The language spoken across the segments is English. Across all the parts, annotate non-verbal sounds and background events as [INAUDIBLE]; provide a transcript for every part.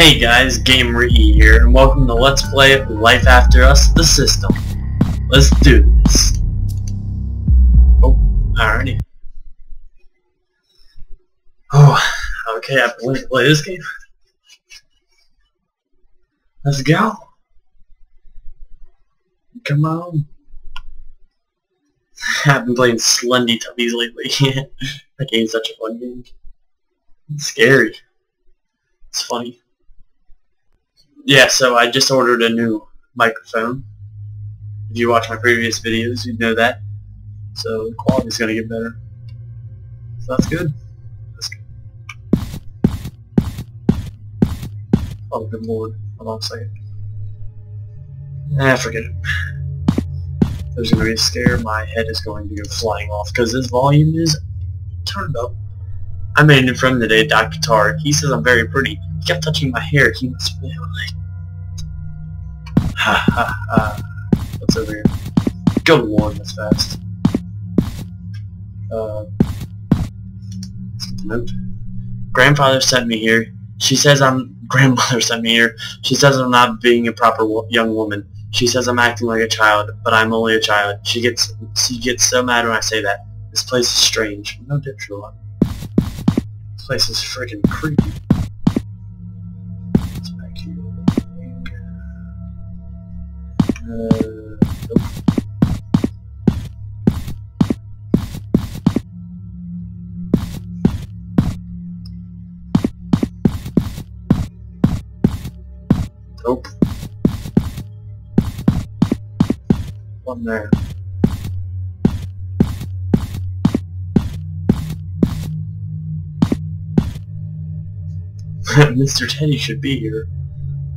Hey guys, Gamer E here, and welcome to Let's Play Life After Us, the system. Let's do this. Oh, alrighty. Oh, okay, waiting to play this game. Let's go. Come on. [LAUGHS] I've been playing Slendy Tubbies lately. [LAUGHS] that game's such a fun game. It's scary. It's funny. Yeah, so I just ordered a new microphone. If you watch my previous videos, you know that. So the quality's gonna get better. So that's good. That's good. Oh, good lord. Hold on a second. Ah, forget it. There's gonna be a scare. My head is going to go flying off because this volume is turned up. I made a new friend today, Dr. Tar. He says I'm very pretty. He kept touching my hair. He must be like... Ha ha ha. What's over here? Go warm this fast. Uh... Note. Grandfather sent me here. She says I'm... Grandmother [LAUGHS] sent me here. She says I'm not being a proper wo young woman. She says I'm acting like a child, but I'm only a child. She gets she gets so mad when I say that. This place is strange. No dipshit place is freaking creepy. Nope. One there. [LAUGHS] Mr. Teddy should be here.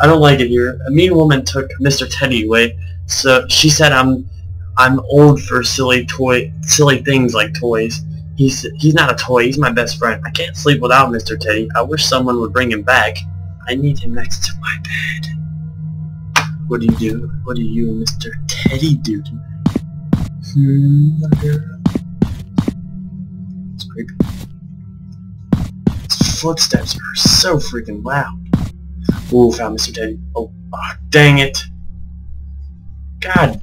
I don't like it here. A mean woman took Mr. Teddy away, so she said I'm I'm old for silly toy silly things like toys. He's he's not a toy. He's my best friend. I can't sleep without Mr. Teddy. I wish someone would bring him back. I need him next to my bed. What do you do? What do you, Mr. Teddy, do to me? Hmm, it's creepy footsteps are so freaking loud. Ooh, found Mr. Teddy. Oh, oh, dang it. God.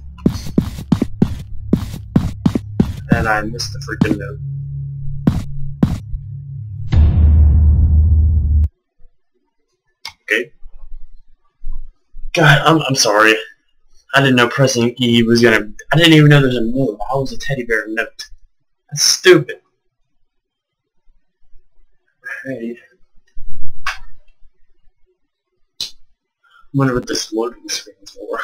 And I missed the freaking note. Okay. God, I'm, I'm sorry. I didn't know pressing E was gonna... I didn't even know there was a note. I was a teddy bear note? That's stupid. Okay. wonder what this loading screen's for.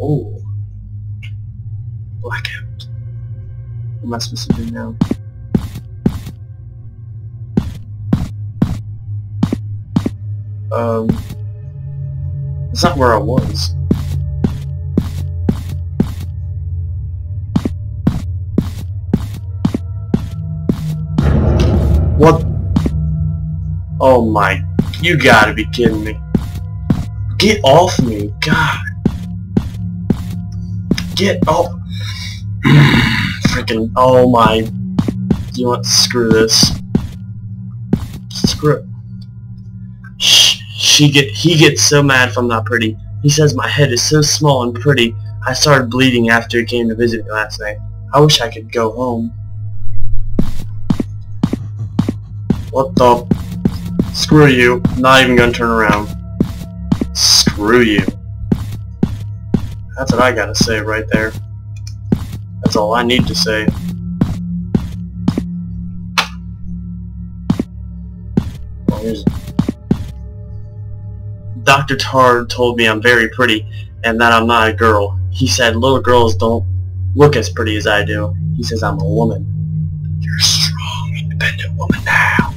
Oh. Blackout. What am I supposed to do now? Um, it's not where I was. What? Oh my, you gotta be kidding me. Get off me, God. Get off. [SIGHS] Freaking, oh my. Do you want screw this. Screw it. She get, he gets so mad if I'm not pretty. He says my head is so small and pretty. I started bleeding after he came to visit me last night. I wish I could go home. What the? Screw you. Not even gonna turn around. Screw you. That's what I gotta say right there. That's all I need to say. Dr. Tar told me I'm very pretty and that I'm not a girl. He said little girls don't look as pretty as I do. He says I'm a woman. You're a strong, independent woman now.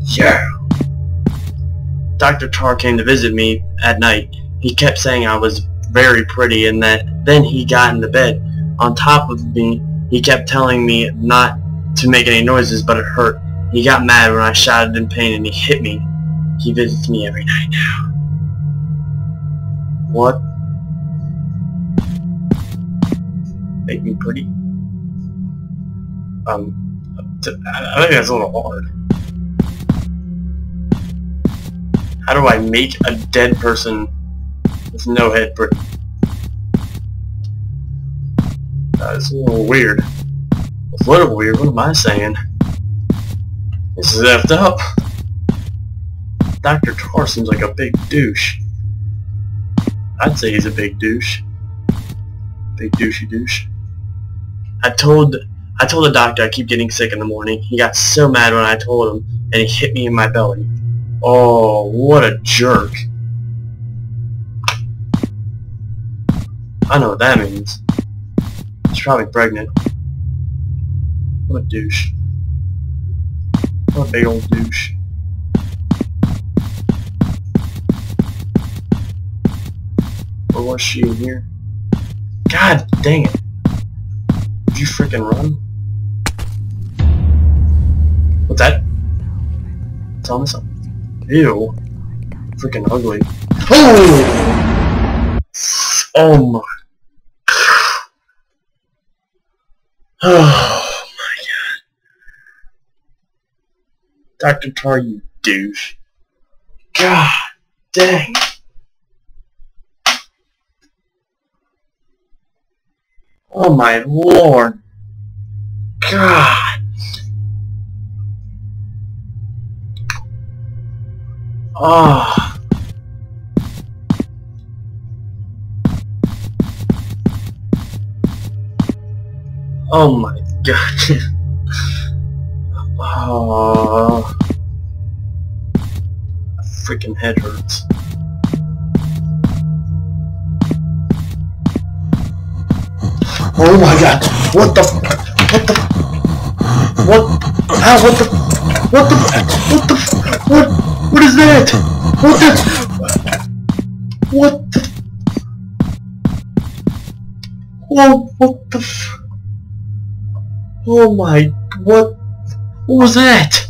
Yeah. Dr. Tar came to visit me at night. He kept saying I was very pretty and that then he got into bed on top of me. He kept telling me not to make any noises but it hurt. He got mad when I shouted in pain and he hit me. He visits me every night now. What? Make me pretty? Um, I think that's a little hard. How do I make a dead person with no head pretty? That's a little weird. A little weird, what am I saying? This is effed up. Dr. Tar seems like a big douche. I'd say he's a big douche. Big douchey douche. I told I told the doctor I keep getting sick in the morning. He got so mad when I told him, and he hit me in my belly. Oh, what a jerk. I know what that means. She's probably pregnant. What a douche. What a big old douche. Was she in here? God dang it. Did you freaking run? What's that? Tell me something. Ew. Freaking ugly. Oh! Oh my. [SIGHS] Oh my god. Dr. Tar, you douche. God dang. Oh my lord. God. Oh. Oh my god. oh. Ah. My freaking head hurts. Oh my god. What the what the what ah what the what the what the what what is that? What the what the Oh what the Oh my what what was that?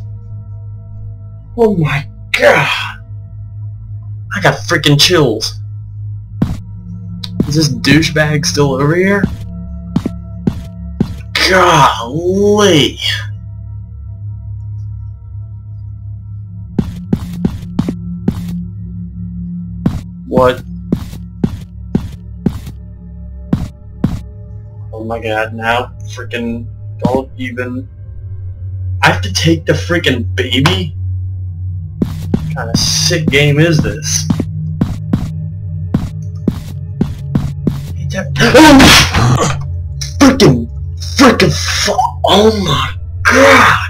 Oh my god I got freaking chills. Is this douchebag still over here? Golly! What? Oh my god, now freaking don't even... I have to take the freaking baby? What kind of sick game is this? [LAUGHS] freaking fu- Oh my god!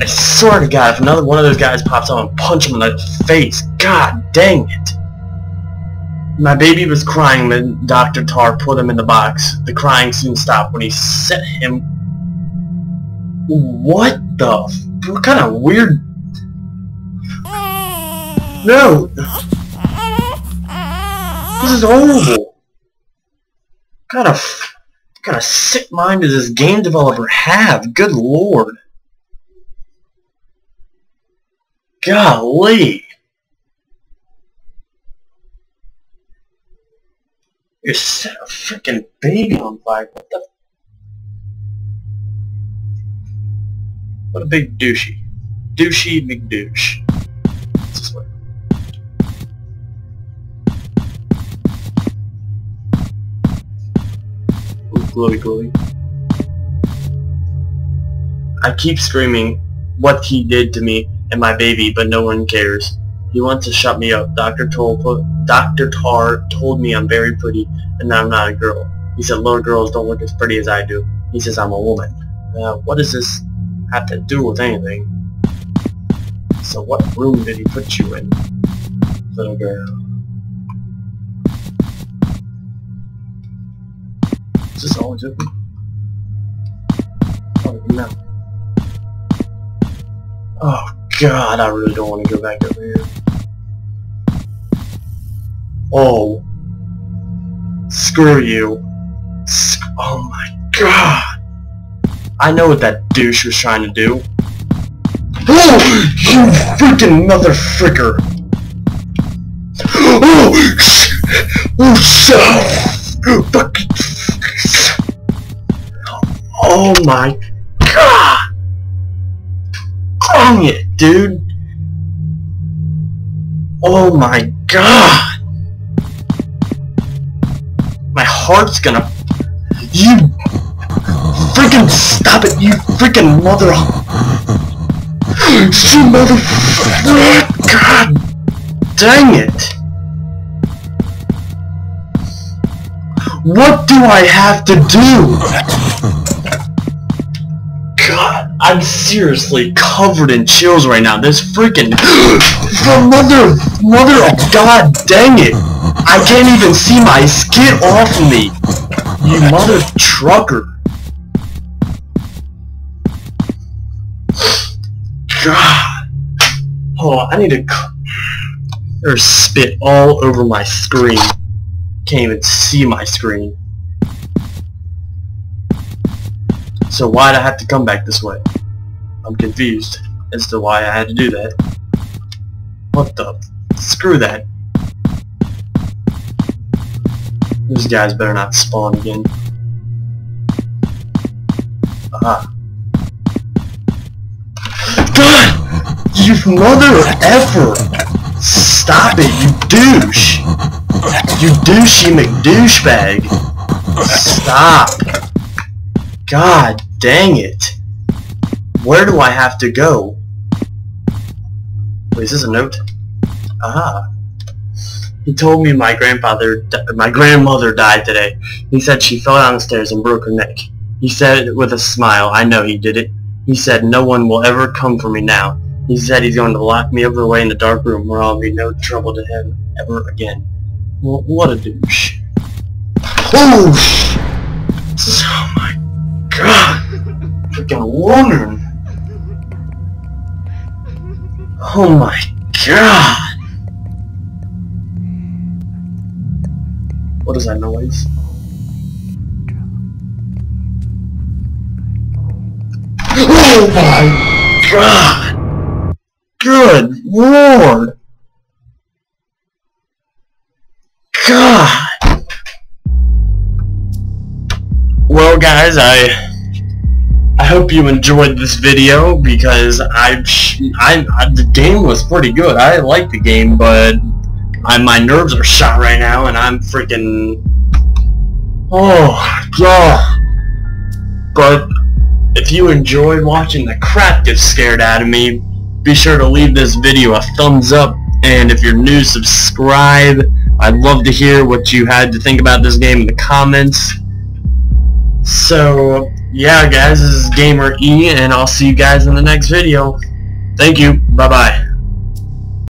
I swear to god, if another one of those guys pops up and punch him in the face, god dang it! My baby was crying when Dr. Tar put him in the box. The crying soon stopped when he set him... What the... What kind of weird... No! This is horrible! Kind of, kind of sick mind does this game developer have? Good lord. Golly. You set a freaking baby on fire. What the? What a big douchey. Douchey big douche. Glowy glowy. I keep screaming what he did to me and my baby, but no one cares. He wants to shut me up. Dr. Toll Dr. Tar told me I'm very pretty and that I'm not a girl. He said little girls don't look as pretty as I do. He says I'm a woman. Uh, what does this have to do with anything? So what room did he put you in, little girl? Is this always open? Oh, no. Oh, God, I really don't want to go back here. Oh. Screw you. Oh, my God. I know what that douche was trying to do. Oh, you freaking mother fricker. Oh, oh, shut up. Fucking Oh my god! Dang it, dude! Oh my god! My heart's gonna... You... Freaking stop it, you freaking mother... You mother... God dang it! What do I have to do? I'm seriously covered in chills right now. This freaking... [GASPS] the mother... Mother of God dang it! I can't even see my... skin off of me! You mother trucker! God! Oh, I need to... There's spit all over my screen. Can't even see my screen. So why'd I have to come back this way? I'm confused as to why I had to do that. What the? Screw that. These guys better not spawn again. Aha. God! You mother effer! Stop it, you douche! You douchey McDouchebag! Stop! God dang it! Where do I have to go? Wait, is this a note? Ah. He told me my grandfather, my grandmother died today. He said she fell down the stairs and broke her neck. He said it with a smile, I know he did it. He said no one will ever come for me now. He said he's going to lock me over away in the dark room where I'll be no trouble to him ever again. Well, what a douche. Oh, oh my god. Freaking woman. Oh my god. What is that noise? Oh my god! Good lord! God! Well guys, I I hope you enjoyed this video because I, I, I the game was pretty good. I like the game, but I, my nerves are shot right now, and I'm freaking oh god. But if you enjoyed watching the crap get scared out of me, be sure to leave this video a thumbs up, and if you're new, subscribe. I'd love to hear what you had to think about this game in the comments. So, yeah guys, this is Gamer E, and I'll see you guys in the next video. Thank you. Bye-bye.